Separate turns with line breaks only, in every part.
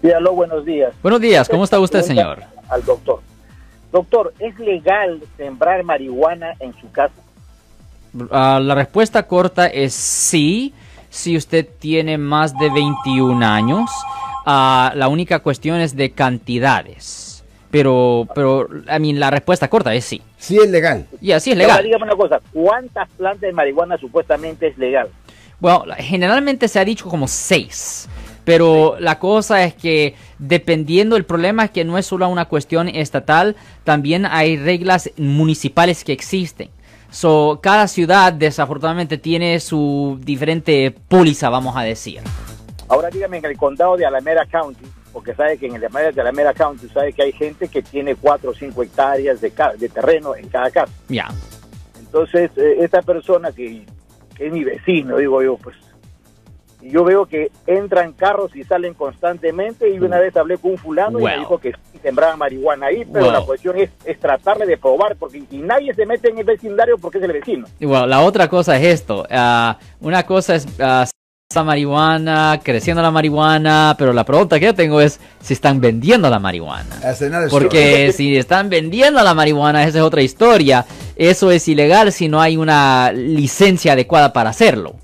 Sí, aló, buenos días.
Buenos días, ¿cómo está usted, señor?
Al doctor. Doctor, ¿es legal sembrar marihuana en su casa?
Uh, la respuesta corta es sí, si usted tiene más de 21 años. Uh, la única cuestión es de cantidades. Pero, pero, I mean, la respuesta corta es sí.
Sí es legal.
Ya, sí es legal.
Ahora, dígame una cosa, ¿cuántas plantas de marihuana supuestamente es legal?
Bueno, generalmente se ha dicho como seis. Pero la cosa es que dependiendo, el problema es que no es solo una cuestión estatal, también hay reglas municipales que existen. So, cada ciudad desafortunadamente tiene su diferente póliza, vamos a decir.
Ahora dígame, en el condado de Alameda County, porque sabe que en el de Alameda County sabe que hay gente que tiene 4 o 5 hectáreas de, de terreno en cada casa.
Ya.
Entonces, eh, esta persona que, que es mi vecino, digo yo, pues yo veo que entran carros y salen constantemente y una vez hablé con un fulano y me dijo que sembraban marihuana ahí, pero la cuestión es, es, tratarle de probar porque y nadie se mete en el vecindario porque es el vecino.
Y bueno, la otra cosa es esto, uh, una cosa es uh, la marihuana, creciendo la marihuana, pero la pregunta que yo tengo es si están vendiendo la marihuana. Porque si están vendiendo la marihuana, esa es otra historia. Eso es ilegal si no hay una licencia adecuada para hacerlo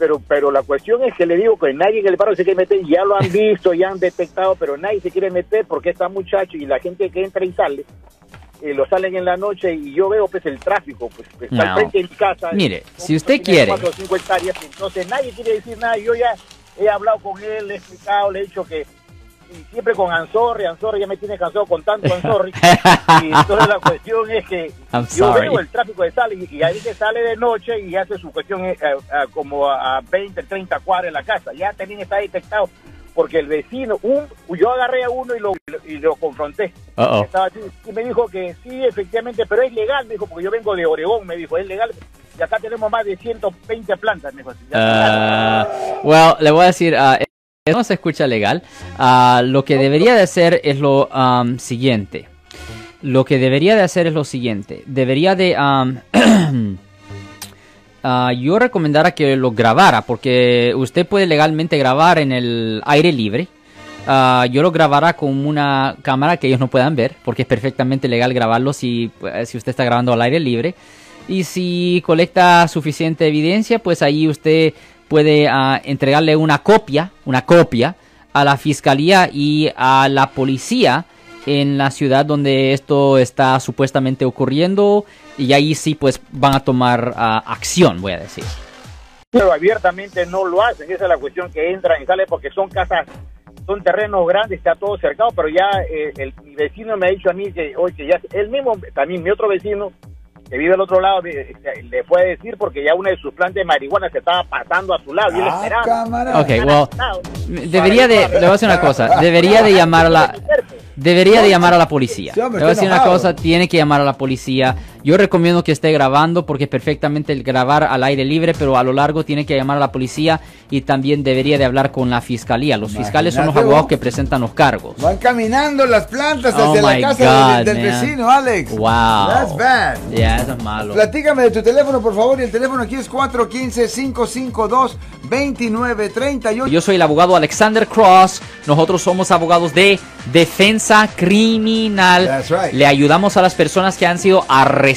pero pero la cuestión es que le digo que nadie en el barrio se quiere meter, ya lo han visto, ya han detectado, pero nadie se quiere meter porque está muchacho y la gente que entra y sale, eh, lo salen en la noche y yo veo pues el tráfico, pues está al frente de mi casa.
Mire, si usted quiere...
O cinco hectáreas, entonces nadie quiere decir nada, yo ya he hablado con él, le he explicado, le he dicho que y siempre con Anzorri, Anzorri ya me tiene cansado con tanto Anzorri. y entonces la cuestión es que yo veo el tráfico de sale y, ahí que sale de noche y hace su cuestión eh, como a 20, 30 cuadras en la casa. Ya también está detectado porque el vecino, un, yo agarré a uno y lo, y lo confronté. y me dijo que sí, efectivamente, pero es legal, me dijo, porque yo vengo de Oregón, me dijo, es legal. Y acá tenemos más de 120 plantas, me dijo.
Uh, well, le voy a decir, uh, no se escucha legal. Uh, lo que debería de hacer es lo siguiente. Lo que debería de hacer es lo siguiente. Debería de... Um, yo recomendara que lo grabara porque usted puede legalmente grabar en el aire libre. Uh, yo lo grabará con una cámara que ellos no puedan ver porque es perfectamente legal grabarlo si, si usted está grabando al aire libre. Y si colecta suficiente evidencia, pues ahí usted puede uh, entregarle una copia, una copia a la fiscalía y a la policía en la ciudad donde esto está supuestamente ocurriendo y ahí sí pues van a tomar uh, acción, voy a decir.
Pero abiertamente no lo hacen, esa es la cuestión que entran y salen porque son casas, son terrenos grandes, está todo cercado, pero ya eh, el, mi vecino me ha dicho a mí que, oye, ya, él mismo, también mi otro vecino, que vive al otro lado le puede decir porque ya una de sus plantas de marihuana se estaba pasando a su lado y él
Ah,
esperaba.
Ok, well, debería de, le voy a decir una cosa, debería de llamar a la, debería de llamar a la policía. Le voy a decir una cosa, tiene que llamar a la policía. Yo recomiendo que esté grabando porque perfectamente el grabar al aire libre, pero a lo largo tiene que llamar a la policía y también debería de hablar con la fiscalía. Los fiscales son los abogados
vos.
que presentan los cargos.
Van caminando las plantas
Oh
hacia la casa
God,
del, vecino, Alex.
Wow.
That's bad.
Ya, eso es malo.
Platícame de tu teléfono, por favor. Y el teléfono aquí es 415-552-2938.
Yo soy el abogado Alexander Cross. Nosotros somos abogados de defensa criminal.
That's right.
Le ayudamos a las personas que han sido arrestadas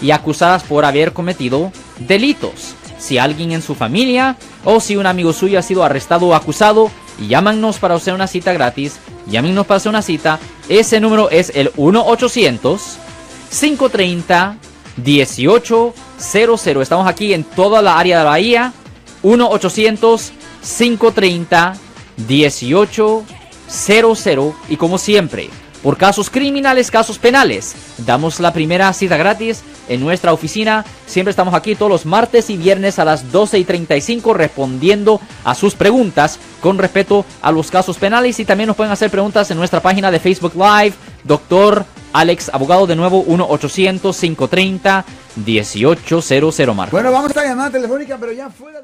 y acusadas por haber cometido delitos. Si alguien en su familia o si un amigo suyo ha sido arrestado o acusado, llámanos para hacer una cita gratis. Llámenos para hacer una cita. Ese número es el 1 800 530 1800. Estamos aquí en toda la área de Bahía. 1-800-530-1800. Y como siempre, por casos criminales, casos penales, damos la primera cita gratis en nuestra oficina. Siempre estamos aquí todos los martes y viernes a las 12 y 35 respondiendo a sus preguntas con respecto a los casos penales. Y también nos pueden hacer preguntas en nuestra página de Facebook Live. Doctor Alex, abogado de nuevo, 1-800-530-1800, Marco.
Bueno, vamos a llamada telefónica, pero ya fuera.